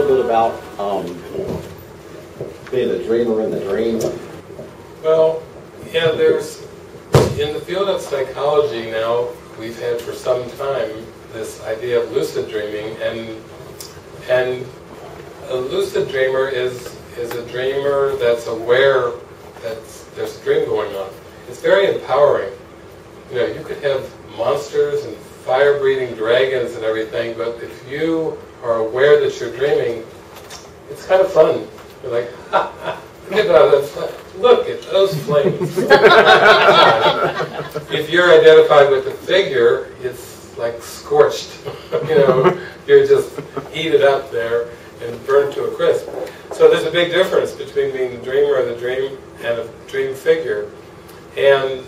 little bit about um, being a dreamer in the dream? Well, yeah, there's, in the field of psychology now, we've had for some time this idea of lucid dreaming, and and a lucid dreamer is is a dreamer that's aware that there's a dream going on. It's very empowering. You know, you could have monsters and fire-breathing dragons and everything, but if you are aware that you're dreaming, it's kind of fun. You're like, ha, ha, look at that, look at those flames. if you're identified with the figure, it's like scorched. you know, you're just heated up there and burned to a crisp. So there's a big difference between being the dreamer of the dream and a dream figure. And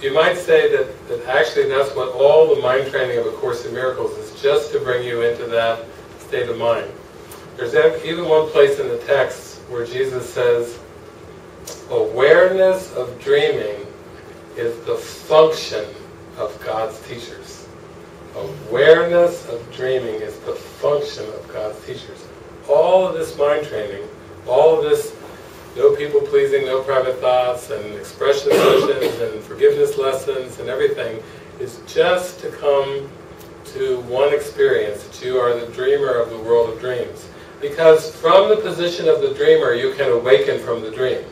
you might say that, that actually that's what all the mind training of A Course in Miracles is, just to bring you into that state of mind. There's even one place in the text where Jesus says, awareness of dreaming is the function of God's teachers. Awareness of dreaming is the function of God's teachers. All of this mind training, all of this no people pleasing, no private thoughts, and expression sessions, and forgiveness lessons, and everything, is just to come to one experience, that you are the dreamer of the world of dreams. Because from the position of the dreamer, you can awaken from the dream.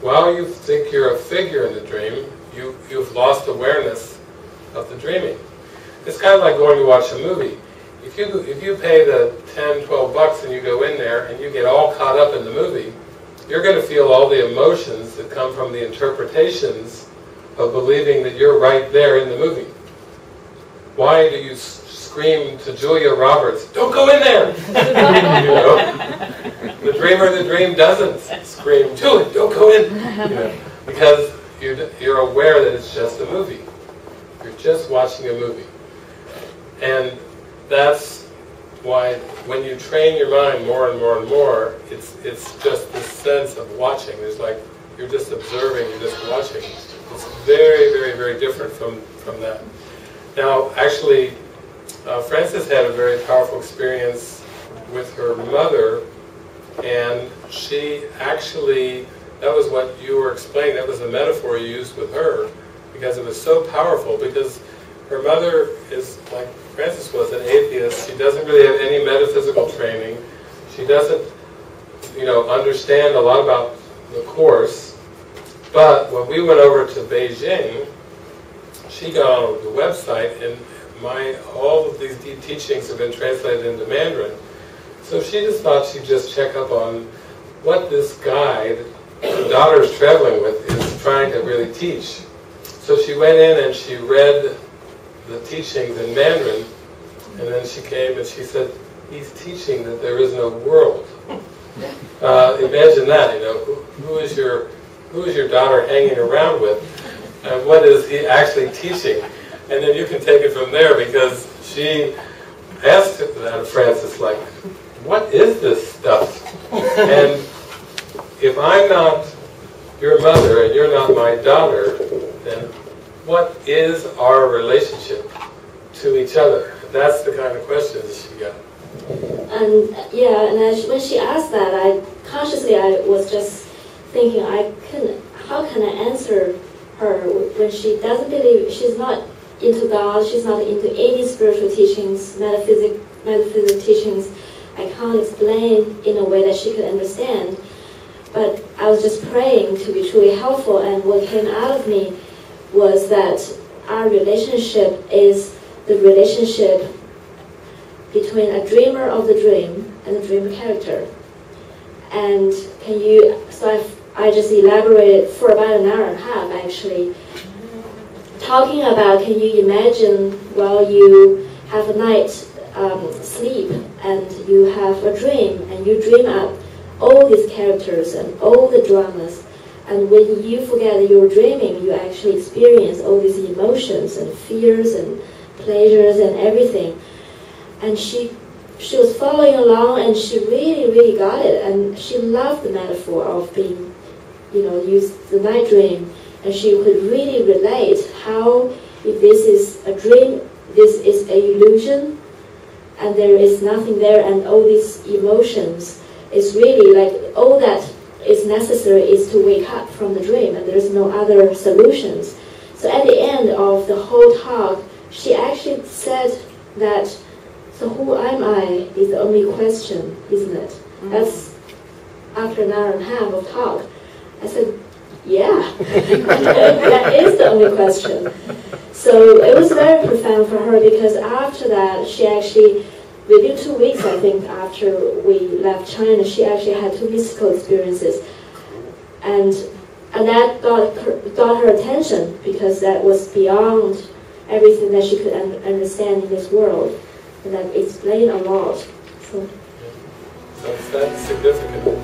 While you think you're a figure in the dream, you, you've lost awareness of the dreaming. It's kind of like going to watch a movie. If you, if you pay the 10, 12 bucks and you go in there and you get all caught up in the movie, you're going to feel all the emotions that come from the interpretations of believing that you're right there in the movie. Why do you scream to Julia Roberts, don't go in there! you know? The dreamer the dream doesn't scream, Julia, don't go in! You know? Because you're, you're aware that it's just a movie. You're just watching a movie. And that's why when you train your mind more and more and more, it's it's just this sense of watching. It's like you're just observing, you're just watching. It's very, very, very different from from that. Now, actually, uh, Frances had a very powerful experience with her mother, and she actually that was what you were explaining. That was the metaphor you used with her, because it was so powerful. Because her mother is like Frances was an atheist. She doesn't really have any metaphysical training. She doesn't, you know, understand a lot about the Course. But when we went over to Beijing, she got on the website and my all of these deep teachings have been translated into Mandarin. So she just thought she'd just check up on what this guy her daughter is traveling with is trying to really teach. So she went in and she read the teachings in Mandarin, and then she came and she said, he's teaching that there is no world. Uh, imagine that, you know, who, who is your who is your daughter hanging around with, and what is he actually teaching? And then you can take it from there because she asked that of Frances, like, what is this stuff? And if I'm not your mother and you're not my daughter, then what is our relationship to each other? That's the kind of questions she got. And yeah, and when she asked that, I consciously I was just thinking, I can how can I answer when she doesn't believe she's not into God, she's not into any spiritual teachings, metaphysic metaphysical teachings. I can't explain in a way that she could understand. But I was just praying to be truly helpful, and what came out of me was that our relationship is the relationship between a dreamer of the dream and a dream character. And can you, so I, I just elaborated for about an hour and a half actually, talking about can you imagine while you have a night um, sleep and you have a dream and you dream up all these characters and all the dramas and when you forget you're dreaming, you actually experience all these emotions and fears and pleasures and everything. And she, she was following along and she really, really got it. And she loved the metaphor of being, you know, use the night dream. And she could really relate how if this is a dream, this is an illusion, and there is nothing there, and all these emotions is really like all that is necessary is to wake up from the dream, and there's no other solutions. So at the end of the whole talk, she actually said that, so who am I is the only question, isn't it? Mm-hmm. That's after an hour and a half of talk. I said, yeah, that is the only question. So it was very profound for her because after that, she actually, within two weeks, I think, after we left China, she actually had two mystical experiences. And, and that got her, got her attention because that was beyond everything that she could un- understand in this world. And that explained a lot. So, That's, it's that significant.